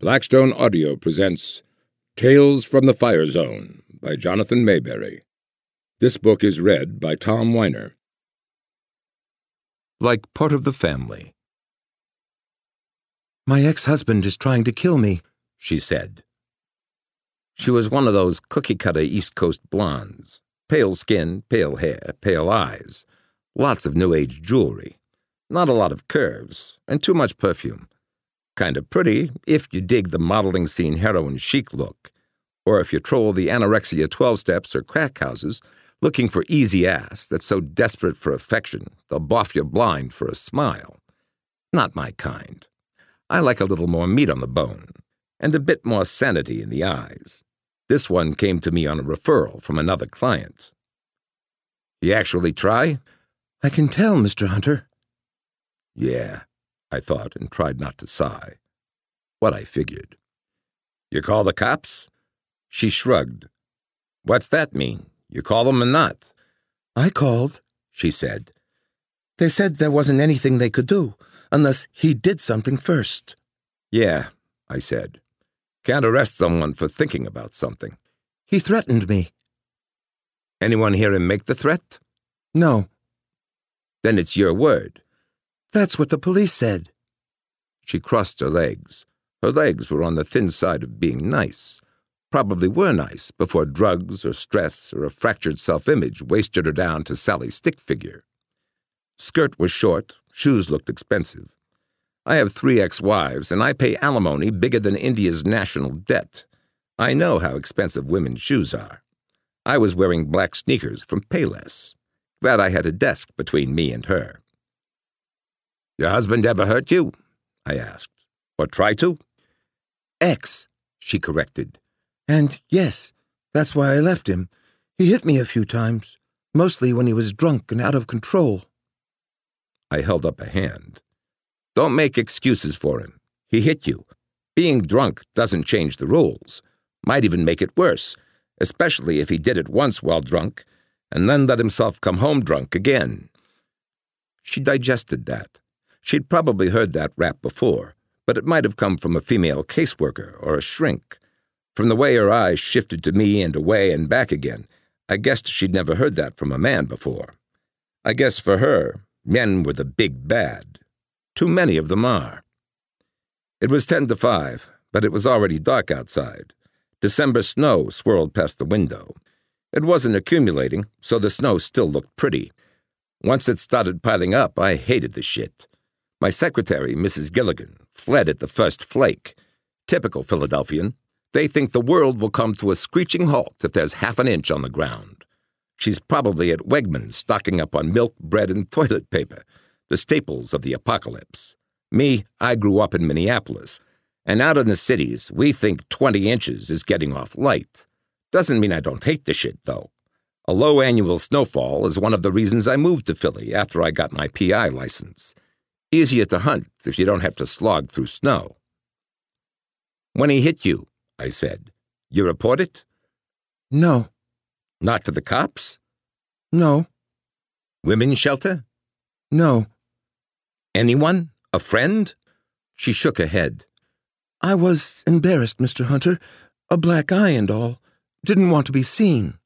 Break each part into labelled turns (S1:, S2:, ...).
S1: Blackstone Audio presents Tales from the Fire Zone by Jonathan Maberry. This book is read by Tom Weiner.
S2: Like part of the family.
S3: My ex husband is trying to kill me, she said.
S2: She was one of those cookie cutter East Coast blondes pale skin, pale hair, pale eyes, lots of New Age jewelry, not a lot of curves, and too much perfume. Kind of pretty if you dig the modeling scene heroin chic look, or if you troll the anorexia 12 steps or crack houses looking for easy ass that's so desperate for affection they'll boff you blind for a smile. Not my kind. I like a little more meat on the bone, and a bit more sanity in the eyes. This one came to me on a referral from another client. You actually try?
S3: I can tell, Mr. Hunter.
S2: Yeah, I thought, and tried not to sigh. What I figured. You call the cops? She shrugged. What's that mean? You call them or not?
S3: I called, she said. They said there wasn't anything they could do unless he did something first.
S2: Yeah, I said. Can't arrest someone for thinking about something.
S3: He threatened me.
S2: Anyone hear him make the threat?
S3: No.
S2: Then it's your word.
S3: That's what the police said.
S2: She crossed her legs. Her legs were on the thin side of being nice. Probably were nice before drugs or stress or a fractured self image wasted her down to Sally stick figure. Skirt was short, shoes looked expensive. I have three ex wives, and I pay alimony bigger than India's national debt. I know how expensive women's shoes are. I was wearing black sneakers from Payless. Glad I had a desk between me and her. Your husband ever hurt you? I asked. Or try to?
S3: Ex, she corrected. And yes, that's why I left him. He hit me a few times, mostly when he was drunk and out of control.
S2: I held up a hand. Don't make excuses for him. He hit you. Being drunk doesn't change the rules. Might even make it worse, especially if he did it once while drunk and then let himself come home drunk again. She digested that. She'd probably heard that rap before, but it might have come from a female caseworker or a shrink. From the way her eyes shifted to me and away and back again, I guessed she'd never heard that from a man before. I guess for her, men were the big bad. Too many of them are. It was ten to five, but it was already dark outside. December snow swirled past the window. It wasn't accumulating, so the snow still looked pretty. Once it started piling up, I hated the shit. My secretary, Mrs. Gilligan, fled at the first flake. Typical Philadelphian. They think the world will come to a screeching halt if there's half an inch on the ground. She's probably at Wegmans stocking up on milk, bread, and toilet paper, the staples of the apocalypse. Me, I grew up in Minneapolis, and out in the cities, we think 20 inches is getting off light. Doesn't mean I don't hate the shit, though. A low annual snowfall is one of the reasons I moved to Philly after I got my PI license. Easier to hunt if you don't have to slog through snow. When he hit you, I said. You report it?
S3: No.
S2: Not to the cops?
S3: No.
S2: Women's shelter?
S3: No.
S2: Anyone? A friend? She shook her head.
S3: I was embarrassed, Mr. Hunter. A black eye and all. Didn't want to be seen.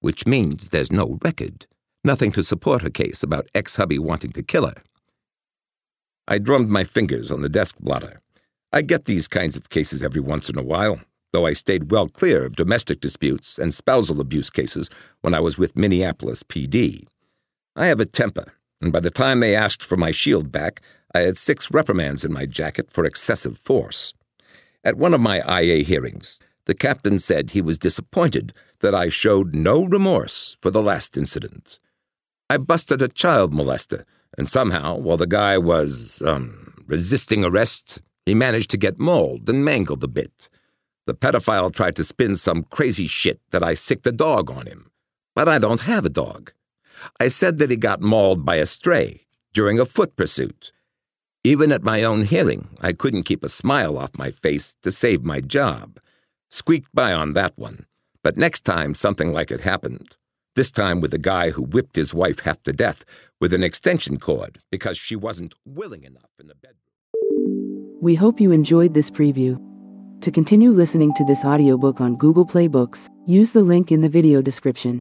S2: Which means there's no record. Nothing to support her case about ex hubby wanting to kill her. I drummed my fingers on the desk blotter. I get these kinds of cases every once in a while, though I stayed well clear of domestic disputes and spousal abuse cases when I was with Minneapolis PD. I have a temper, and by the time they asked for my shield back, I had six reprimands in my jacket for excessive force. At one of my IA hearings, the captain said he was disappointed that I showed no remorse for the last incident. I busted a child molester, and somehow, while the guy was, um, resisting arrest, he managed to get mauled and mangled a bit. The pedophile tried to spin some crazy shit that I sicked a dog on him. But I don't have a dog. I said that he got mauled by a stray during a foot pursuit. Even at my own hearing, I couldn't keep a smile off my face to save my job. Squeaked by on that one. But next time something like it happened, this time with a guy who whipped his wife half to death with an extension cord because she wasn't willing enough in the bedroom.
S4: We hope you enjoyed this preview. To continue listening to this audiobook on Google Play Books, use the link in the video description.